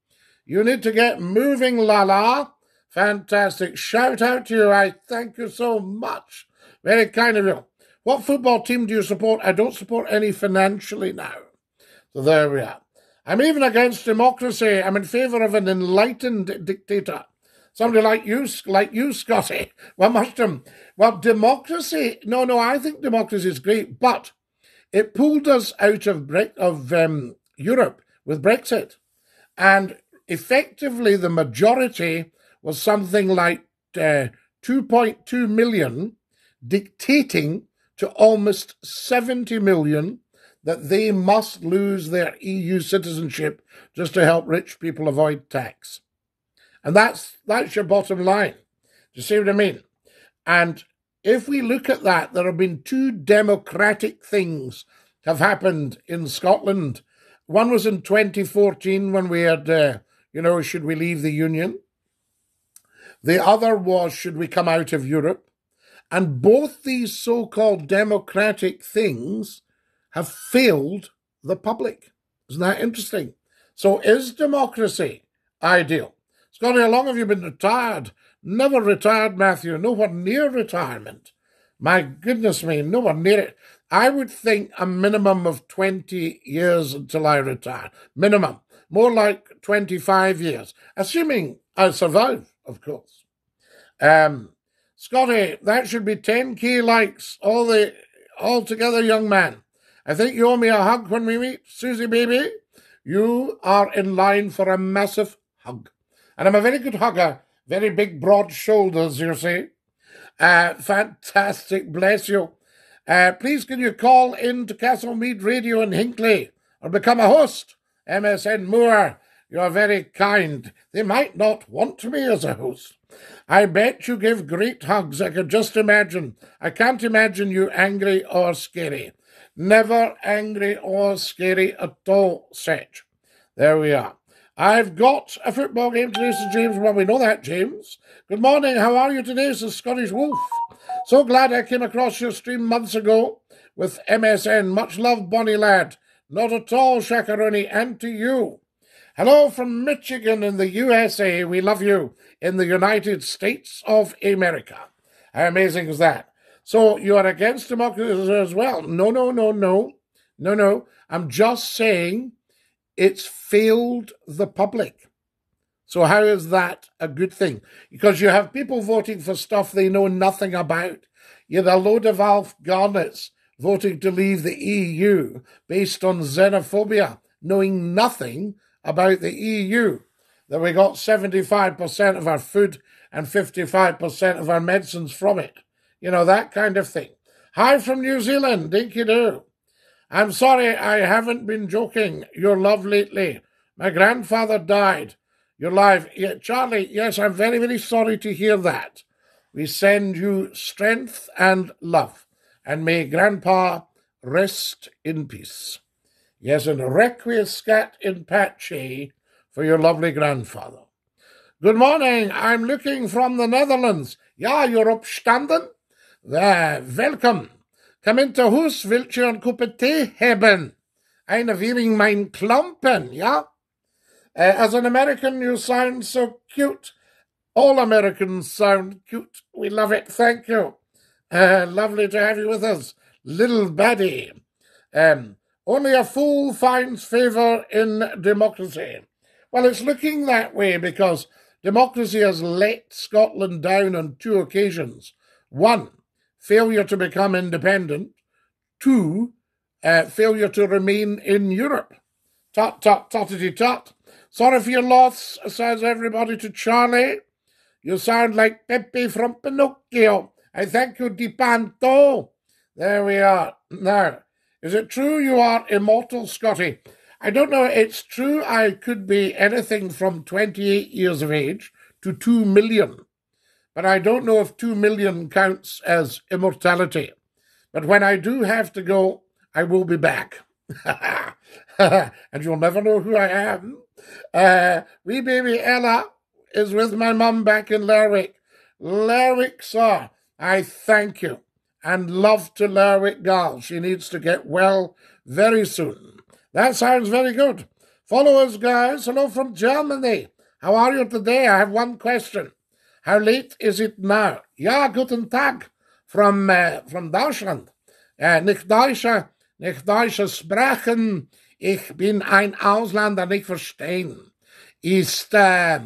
You need to get moving, la la. Fantastic. Shout out to you. I thank you so much. Very kind of you. What football team do you support? I don't support any financially now. So there we are. I'm even against democracy. I'm in favour of an enlightened dictator. Somebody like you, like you, Scotty. Well, must. Well, democracy. No, no, I think democracy is great, but it pulled us out of of um, Europe with Brexit, and effectively the majority was something like uh, 2.2 million, dictating to almost 70 million that they must lose their EU citizenship just to help rich people avoid tax. And that's that's your bottom line. Do you see what I mean? And if we look at that, there have been two democratic things have happened in Scotland. One was in 2014 when we had, uh, you know, should we leave the Union? The other was, should we come out of Europe? And both these so called democratic things have failed the public. Isn't that interesting? So, is democracy ideal? Scotty, how long have you been retired? Never retired, Matthew. Nowhere near retirement. My goodness me, nowhere near it. I would think a minimum of 20 years until I retire. Minimum. More like 25 years. Assuming I survive, of course. Um, Scotty, that should be 10k likes all the all together, young man. I think you owe me a hug when we meet, Susie baby. You are in line for a massive hug. And I'm a very good hugger, very big, broad shoulders, you see. Uh, fantastic, bless you. Uh, please can you call in to Castle Castlemead Radio in Hinckley or become a host? MSN Moore, you are very kind. They might not want me as a host. I bet you give great hugs. I can just imagine. I can't imagine you angry or scary. Never angry or scary at all, Setch. There we are. I've got a football game today, Sir James. Well, we know that, James. Good morning. How are you today, Sir Scottish Wolf? So glad I came across your stream months ago with MSN. Much love, Bonnie lad. Not at all, Shakaroni, and to you. Hello from Michigan in the USA. We love you in the United States of America. How amazing is that? So you are against democracy as well? No, no, no, no. No, no. I'm just saying it's failed the public. So, how is that a good thing? Because you have people voting for stuff they know nothing about. You have a load of Alf Garnetts voting to leave the EU based on xenophobia, knowing nothing about the EU. That we got 75% of our food and 55% of our medicines from it. You know, that kind of thing. Hi from New Zealand, dinky do. I'm sorry I haven't been joking. Your love lately. My grandfather died. Your life. Yeah, Charlie, yes, I'm very, very sorry to hear that. We send you strength and love. And may Grandpa rest in peace. Yes, and requiescat in pace for your lovely grandfather. Good morning. I'm looking from the Netherlands. Ja, you're upstanding? Welcome. Come into Hus, wilt je een kopje thee hebben? Eine willing mijn klompen, ja? Uh, as an American, you sound so cute. All Americans sound cute. We love it. Thank you. Uh, lovely to have you with us, little baddie. Um, Only a fool finds favour in democracy. Well, it's looking that way because democracy has let Scotland down on two occasions. One, failure to become independent. Two, uh, failure to remain in Europe. Tut, tut, tutty, tut. Sorry for your loss, says everybody to Charlie. You sound like Pepe from Pinocchio. I thank you, Di Panto. There we are. Now, is it true you are immortal, Scotty? I don't know. It's true I could be anything from 28 years of age to 2 million. But I don't know if 2 million counts as immortality. But when I do have to go, I will be back. and you'll never know who I am. Uh, wee baby Ella is with my mum back in Lerwick. Lerwick, sir, I thank you and love to Lerwick Gal. She needs to get well very soon. That sounds very good. Follow us, guys. Hello from Germany. How are you today? I have one question. How late is it now? Ja, guten Tag from, uh, from Deutschland. Uh, nicht Deutsche, nicht Deutsche sprechen. Ich bin ein Ausländer, nicht verstehen. Ist, uh,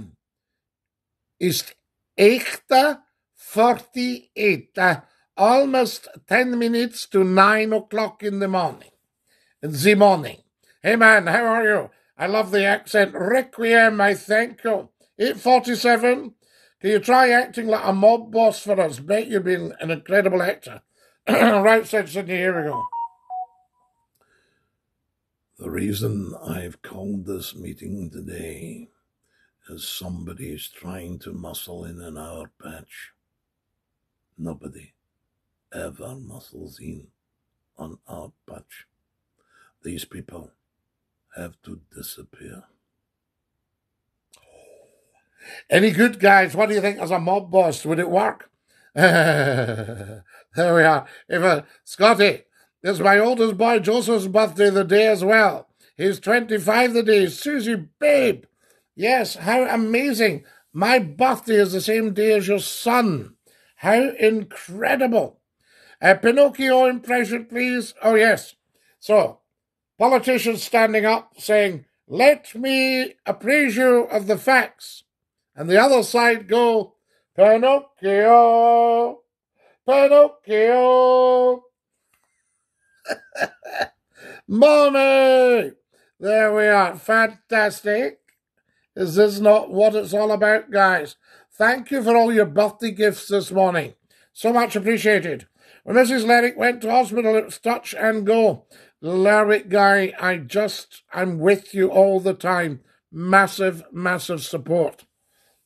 ist echte 48 almost 10 minutes to 9 o'clock in the morning. In the morning. Hey man, how are you? I love the accent. Requiem, I thank you. 847. Can you try acting like a mob boss for us? Bet you've been an incredible actor. right, said Sydney, here we go. The reason I've called this meeting today is somebody's trying to muscle in an hour patch. Nobody ever muscles in on our patch. These people have to disappear. Any good, guys? What do you think as a mob boss? Would it work? there we are. If uh, Scotty, is my oldest boy Joseph's birthday the day as well. He's 25 the day. Susie, babe. Yes, how amazing. My birthday is the same day as your son. How incredible. A Pinocchio impression, please. Oh, yes. So, politicians standing up saying, let me appraise you of the facts. And the other side go, Pinocchio, Pinocchio. Mommy! There we are. Fantastic. Is this not what it's all about, guys? Thank you for all your birthday gifts this morning. So much appreciated. When Mrs. Lerwick went to hospital, it was touch and go. Lerwick guy, I just, I'm with you all the time. Massive, massive support.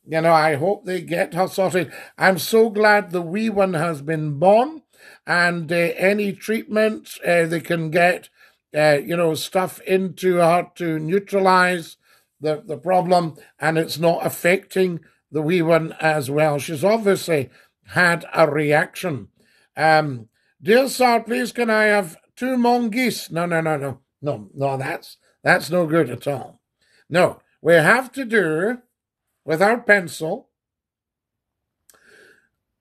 You know, I hope they get her sorted. I'm so glad the wee one has been born and uh, any treatment uh, they can get, uh, you know, stuff into her to neutralize the, the problem and it's not affecting the wee one as well. She's obviously had a reaction um, dear sir, please can I have two mongoose? No, no, no, no, no, no. That's that's no good at all. No, we have to do with our pencil.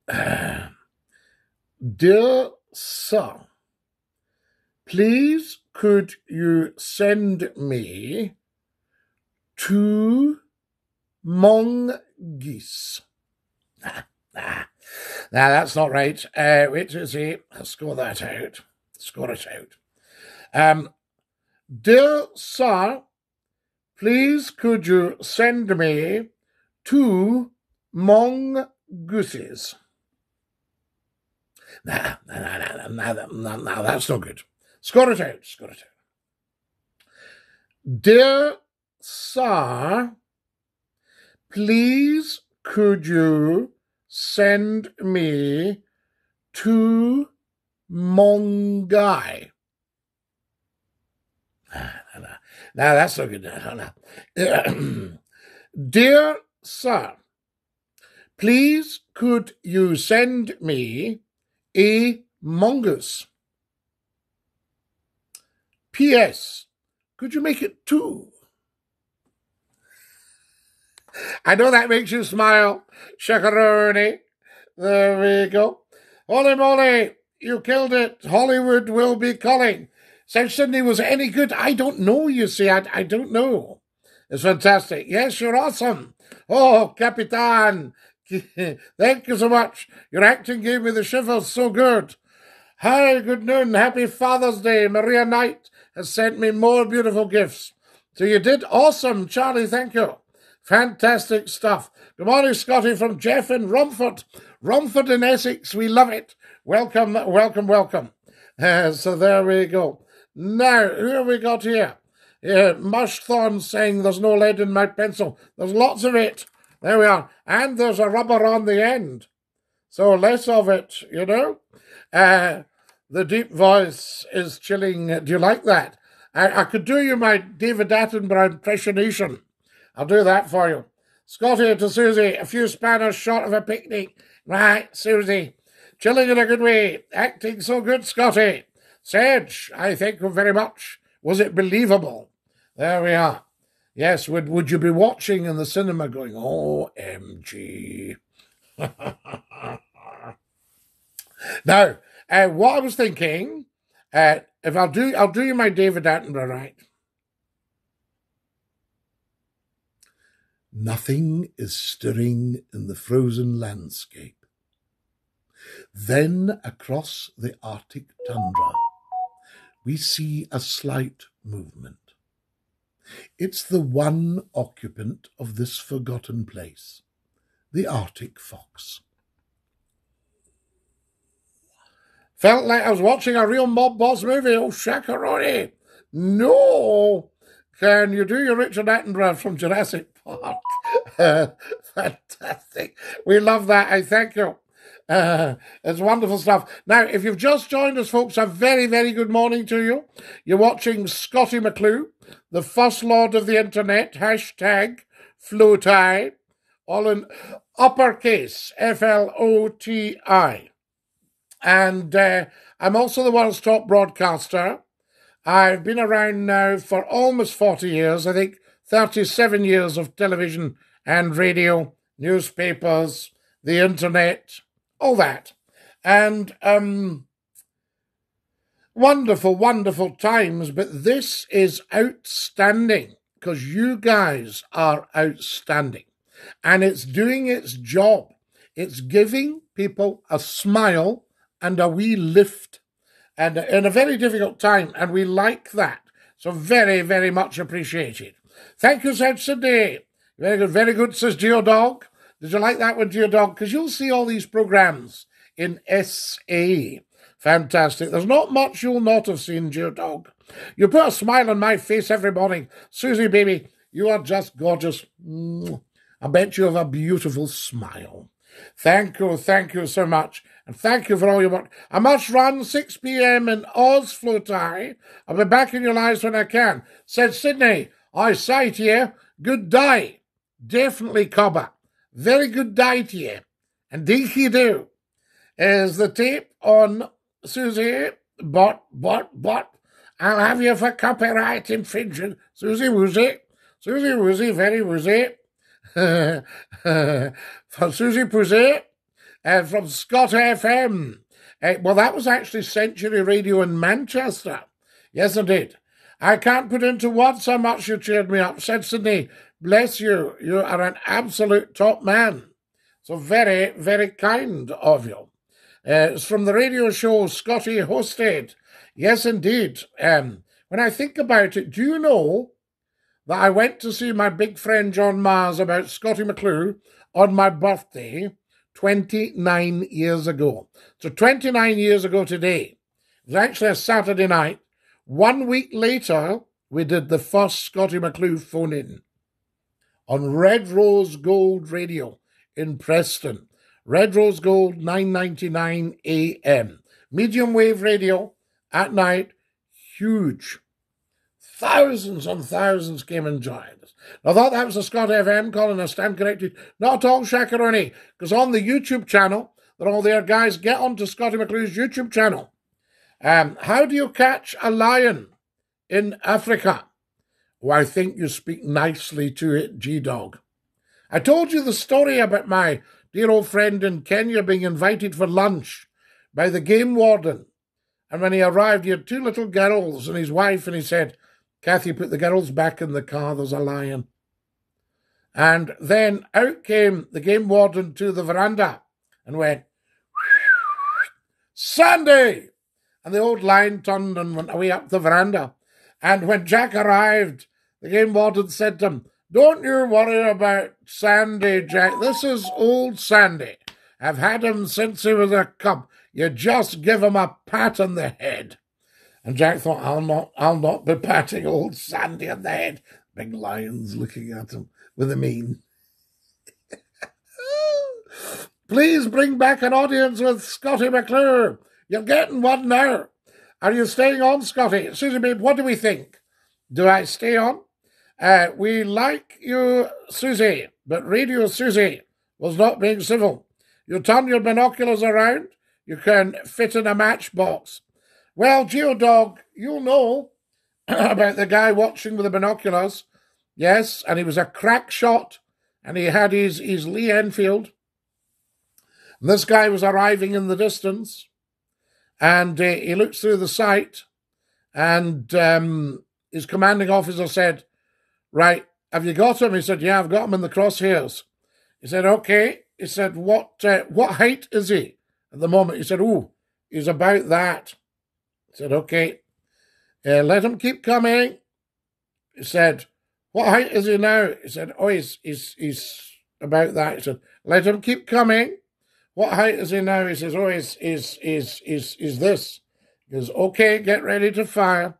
dear sir, please could you send me two? Ah, ah. Now that's not right. Uh, wait to score that out. Score it out. Um, dear sir, please could you send me two mongooses? Nah, nah, nah, nah, nah, nah, nah, nah, that's no good. Score it out. Score it out. Dear sir, please could you send me to Mongai. Nah, nah, nah. Now that's so good. Nah, nah. Dear sir, please could you send me a mongoose? P.S. Could you make it two? I know that makes you smile, Shakaroni. There we go. Holy moly, you killed it. Hollywood will be calling. South Sydney was any good? I don't know, you see. I, I don't know. It's fantastic. Yes, you're awesome. Oh, Capitan. Thank you so much. Your acting gave me the shivers. So good. Hi, good noon. Happy Father's Day. Maria Knight has sent me more beautiful gifts. So you did awesome, Charlie. Thank you. Fantastic stuff. Good morning, Scotty from Jeff in Romford. Romford in Essex. We love it. Welcome, welcome, welcome. Uh, so there we go. Now, who have we got here? Uh, Mushthorn saying there's no lead in my pencil. There's lots of it. There we are. And there's a rubber on the end. So less of it, you know. Uh, the deep voice is chilling. Do you like that? I, I could do you my David Attenborough impersonation. I'll do that for you. Scotty to Susie, a few spanners short of a picnic. Right, Susie. Chilling in a good way. Acting so good, Scotty. Sedge, I thank you very much. Was it believable? There we are. Yes, would would you be watching in the cinema going, oh, MG? now, uh, what I was thinking, uh, if I'll do, I'll do you my David Attenborough right. Nothing is stirring in the frozen landscape. Then across the Arctic tundra, we see a slight movement. It's the one occupant of this forgotten place, the Arctic fox. Felt like I was watching a real mob boss movie. Oh, Shakaroni. No. Can you do your Richard Attenborough from Jurassic Park? Fantastic. We love that. I thank you. Uh, it's wonderful stuff. Now, if you've just joined us, folks, a very, very good morning to you. You're watching Scottie McClue, the first lord of the internet, hashtag FLOTI, all in uppercase, F L O T I. And uh, I'm also the world's top broadcaster. I've been around now for almost 40 years, I think 37 years of television and radio, newspapers, the internet, all that. And um, wonderful, wonderful times, but this is outstanding because you guys are outstanding. And it's doing its job. It's giving people a smile and a wee lift and in a very difficult time. And we like that. So very, very much appreciated. Thank you, said Sydney. Very good, very good, says Geodog. Did you like that one, Geodog? Because you'll see all these programs in SA. Fantastic. There's not much you'll not have seen, Geodog. You put a smile on my face every morning. Susie, baby, you are just gorgeous. I bet you have a beautiful smile. Thank you, thank you so much. And thank you for all your work. I must run 6 p.m. in Oz, FLOTI. I'll be back in your lives when I can. Said Sydney, I say to you, good day. Definitely, Cobber. Very good day to you. And dinky do. Is the tape on Susie? But, but, but, I'll have you for copyright infringement. Susie Woozy. Susie Woozy, very woozy. for Susie Pussy uh, from Scot FM. Uh, well, that was actually Century Radio in Manchester. Yes, indeed. I can't put into words how much you cheered me up. Said Sydney, bless you. You are an absolute top man. So very, very kind of you. Uh, it's from the radio show Scotty hosted. Yes, indeed. Um, when I think about it, do you know that I went to see my big friend John Mars about Scottie McClue on my birthday 29 years ago. So 29 years ago today. It was actually a Saturday night. One week later, we did the first Scottie McClue phone in on Red Rose Gold Radio in Preston. Red Rose Gold, 9.99 a.m. Medium wave radio at night, huge. Thousands and thousands came and joined us. I thought that was a Scot FM calling us. Stand corrected. Not all, Shakaroni, because on the YouTube channel, they're all there. Guys, get onto Scottie McClue's YouTube channel. Um, how do you catch a lion in Africa? I think you speak nicely to it, G Dog. I told you the story about my dear old friend in Kenya being invited for lunch by the game warden And when he arrived, he had two little girls and his wife, and he said, Kathy, put the girls back in the car, there's a lion. And then out came the game warden to the veranda and went, Sandy! And the old lion turned and went away up the veranda. And when Jack arrived, the game warden said to him, Don't you worry about Sandy, Jack. This is old Sandy. I've had him since he was a cub. You just give him a pat on the head. And Jack thought, I'll not, I'll not be patting old Sandy on the head. Big lion's looking at him with a mean. Please bring back an audience with Scotty McClure. You're getting one now. Are you staying on, Scotty? Susie babe, what do we think? Do I stay on? Uh, we like you, Susie, but Radio Susie was not being civil. You turn your binoculars around, you can fit in a matchbox. Well, Geodog, you'll know about the guy watching with the binoculars. Yes, and he was a crack shot, and he had his, his Lee Enfield. And this guy was arriving in the distance, and uh, he looked through the sight, and um, his commanding officer said, Right, have you got him? He said, Yeah, I've got him in the crosshairs. He said, Okay. He said, What uh, what height is he? At the moment, he said, Oh, he's about that. He said, Okay. Uh, let him keep coming. He said, What height is he now? He said, Oh, he's, he's, he's about that. He said, Let him keep coming. What height is he now? He says, Oh, he's, he's, he's, he's, he's this. He goes, Okay, get ready to fire.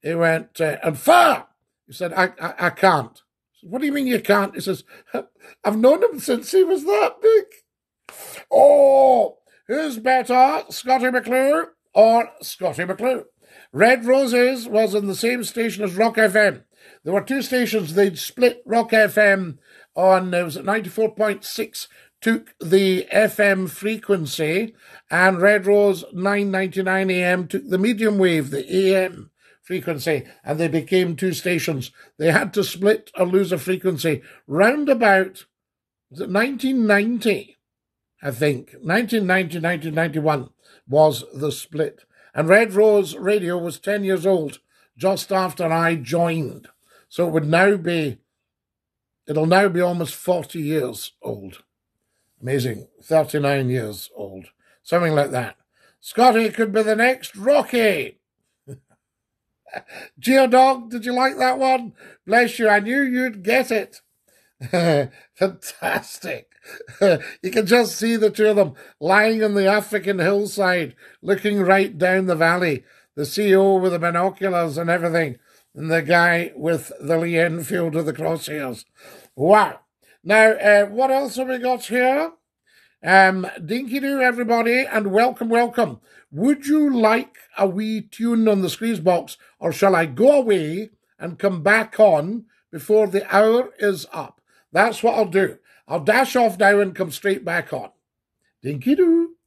He went, uh, And fire! He said, I, I, I can't. Said, what do you mean you can't? He says, I've known him since he was that big. Oh, who's better, Scotty McClure or Scotty McClure? Red Roses was in the same station as Rock FM. There were two stations. They'd split Rock FM on, uh, it was at 94.6, took the FM frequency, and Red Rose 999 AM took the medium wave, the AM frequency, and they became two stations. They had to split or lose a frequency round about, was it 1990? I think. 1990, 1991 was the split. And Red Rose Radio was 10 years old just after I joined. So it would now be, it'll now be almost 40 years old. Amazing. 39 years old. Something like that. Scotty could be the next Rocky. Geodog, did you like that one? Bless you. I knew you'd get it. Fantastic. you can just see the two of them lying on the African hillside, looking right down the valley. The CEO with the binoculars and everything, and the guy with the Lee Enfield with the crosshairs. Wow. Now, uh, what else have we got here? Um, dinky do, everybody, and welcome, welcome. Would you like a wee tune on the squeeze box, or shall I go away and come back on before the hour is up? That's what I'll do. I'll dash off now and come straight back on. Dinky doo.